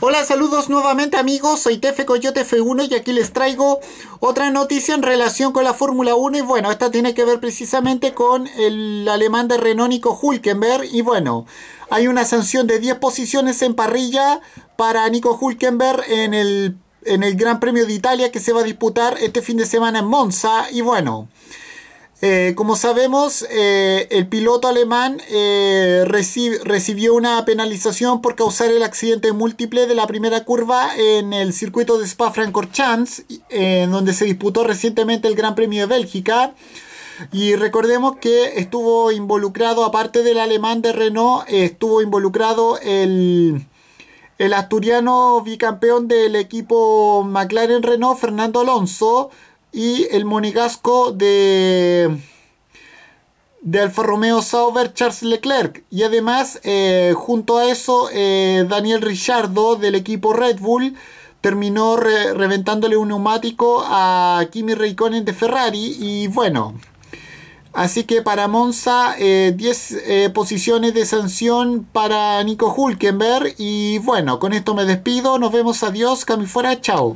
Hola, saludos nuevamente amigos, soy Tefe Coyote F1 y aquí les traigo otra noticia en relación con la Fórmula 1 y bueno, esta tiene que ver precisamente con el alemán de Renault Nico Hulkenberg. Y bueno, hay una sanción de 10 posiciones en parrilla para Nico Hulkenberg en el, en el Gran Premio de Italia que se va a disputar este fin de semana en Monza. Y bueno... Eh, como sabemos, eh, el piloto alemán eh, recibió una penalización por causar el accidente múltiple de la primera curva en el circuito de Spa-Francorchamps, donde se disputó recientemente el Gran Premio de Bélgica. Y recordemos que estuvo involucrado, aparte del alemán de Renault, estuvo involucrado el, el asturiano bicampeón del equipo McLaren Renault, Fernando Alonso, y el monegasco de, de Alfa Romeo Sauber Charles Leclerc. Y además, eh, junto a eso, eh, Daniel Ricciardo del equipo Red Bull terminó reventándole un neumático a Kimi Raikkonen de Ferrari. Y bueno, así que para Monza, 10 eh, posiciones de sanción para Nico Hulkenberg. Y bueno, con esto me despido. Nos vemos. Adiós. Cami fuera. Chao.